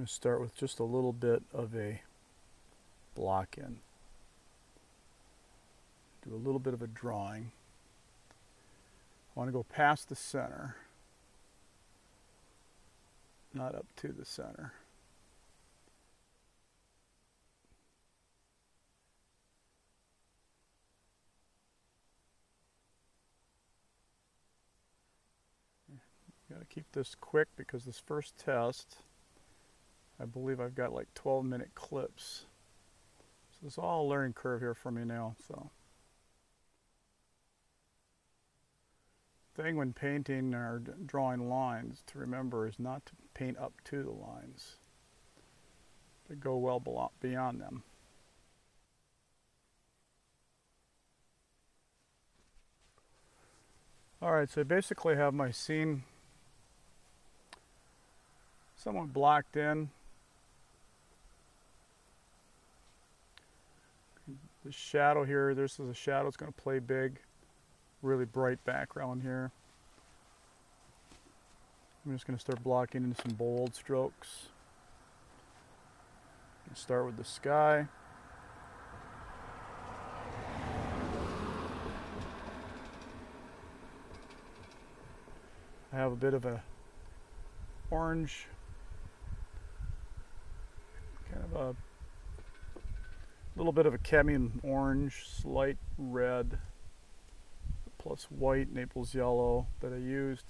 going to start with just a little bit of a block in. Do a little bit of a drawing. I want to go past the center, not up to the center. Got to keep this quick because this first test, I believe I've got like 12 minute clips. So it's all a learning curve here for me now. So, thing when painting or drawing lines to remember is not to paint up to the lines, but go well beyond them. All right, so I basically have my scene somewhat blocked in. The shadow here, this is a shadow, it's going to play big. Really bright background here. I'm just going to start blocking in some bold strokes. Start with the sky. I have a bit of a orange kind of a little bit of a cadmium orange, slight red, plus white Naples yellow that I used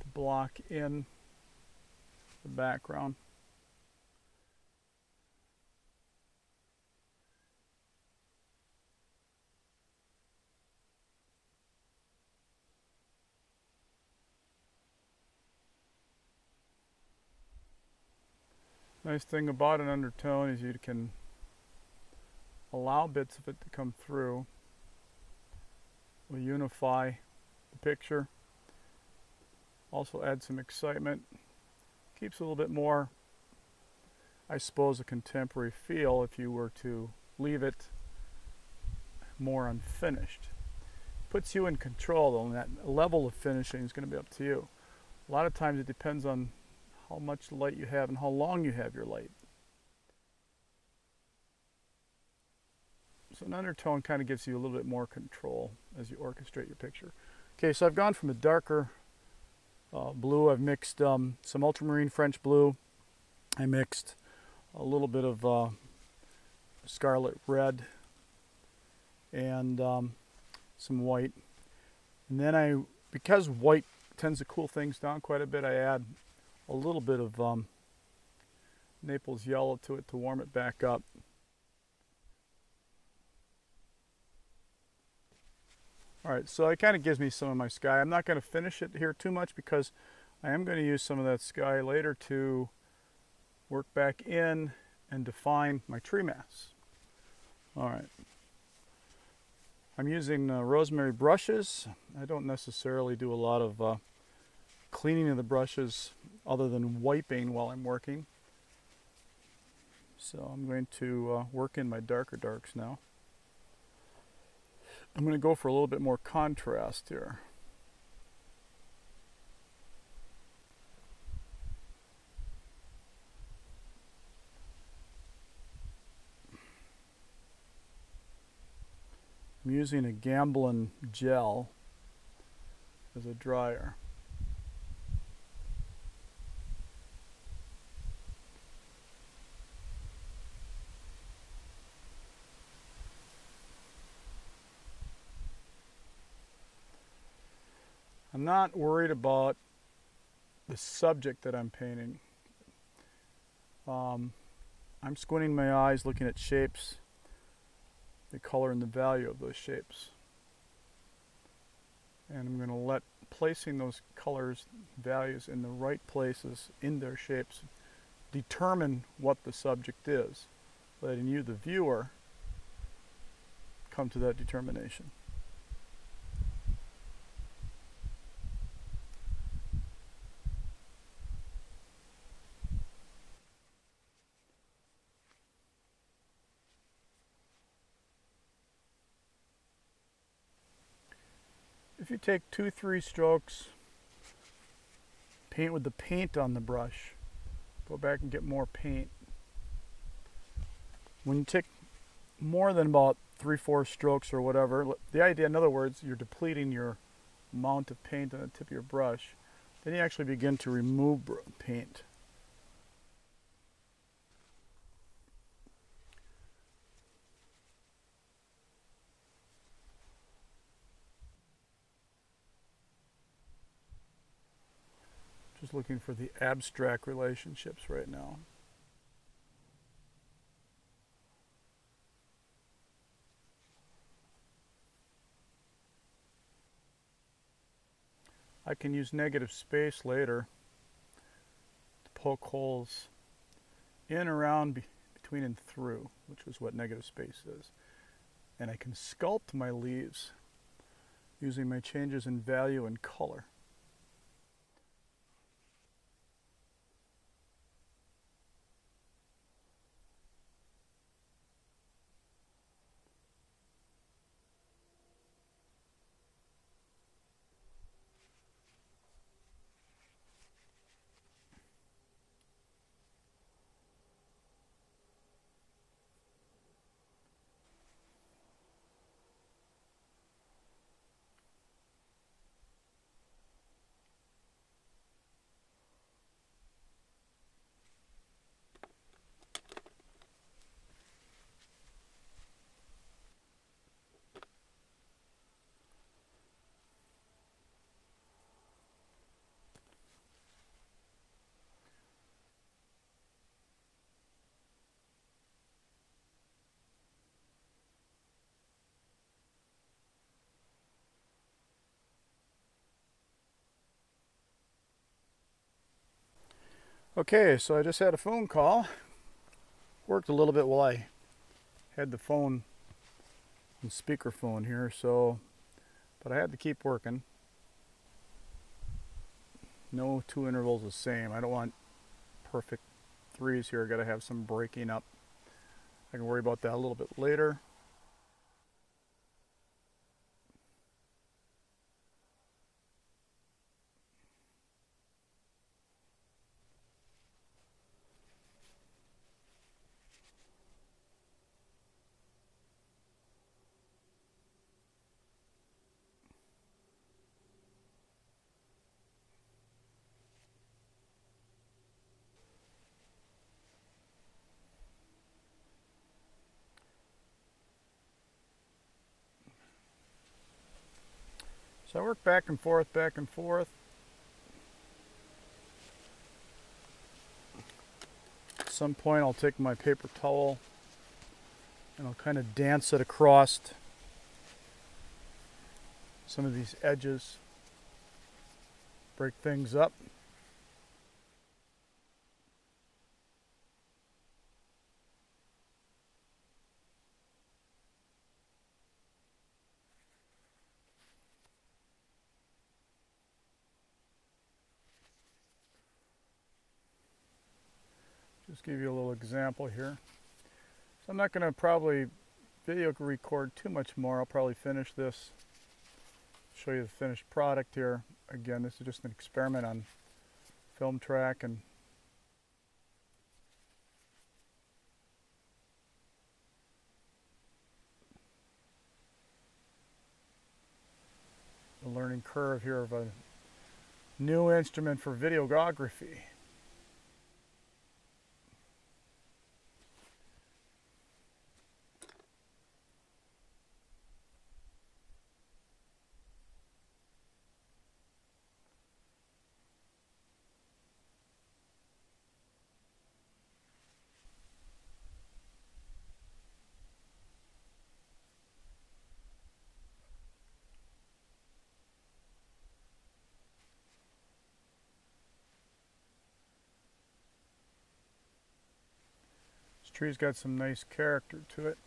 to block in the background. Nice thing about an undertone is you can allow bits of it to come through. Will unify the picture. Also add some excitement. Keeps a little bit more, I suppose, a contemporary feel if you were to leave it more unfinished. Puts you in control though, and that level of finishing is going to be up to you. A lot of times it depends on how much light you have and how long you have your light. So an undertone kind of gives you a little bit more control as you orchestrate your picture. Okay, so I've gone from a darker uh, blue. I've mixed um, some ultramarine French blue. I mixed a little bit of uh, scarlet red and um, some white. And then I, because white tends to cool things down quite a bit, I add a little bit of um, Naples yellow to it to warm it back up. All right, so it kind of gives me some of my sky. I'm not going to finish it here too much because I am going to use some of that sky later to work back in and define my tree mass. All right. I'm using uh, rosemary brushes. I don't necessarily do a lot of uh, cleaning of the brushes other than wiping while I'm working. So I'm going to uh, work in my darker darks now. I'm going to go for a little bit more contrast here. I'm using a Gamblin gel as a dryer. Not worried about the subject that I'm painting. Um, I'm squinting my eyes looking at shapes, the color and the value of those shapes. And I'm going to let placing those colors, values in the right places in their shapes determine what the subject is, letting you, the viewer, come to that determination. If you take two, three strokes, paint with the paint on the brush, go back and get more paint. When you take more than about three, four strokes or whatever, the idea, in other words, you're depleting your amount of paint on the tip of your brush. Then you actually begin to remove paint. Just looking for the abstract relationships right now. I can use negative space later to poke holes in, around, be between, and through, which is what negative space is. And I can sculpt my leaves using my changes in value and color. Okay, so I just had a phone call. Worked a little bit while I had the phone and speakerphone here, so but I had to keep working. No two intervals the same. I don't want perfect threes here. I gotta have some breaking up. I can worry about that a little bit later. So I work back and forth, back and forth. At some point I'll take my paper towel and I'll kind of dance it across some of these edges, break things up. Just give you a little example here. So I'm not going to probably video record too much more. I'll probably finish this, show you the finished product here. Again, this is just an experiment on film track and the learning curve here of a new instrument for videography. Tree's got some nice character to it.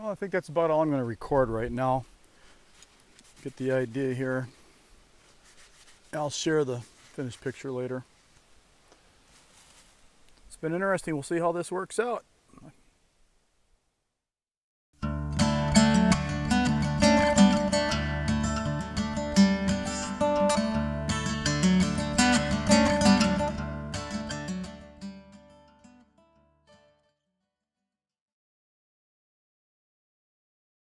Well, I think that's about all I'm going to record right now. Get the idea here. I'll share the finished picture later. It's been interesting. We'll see how this works out.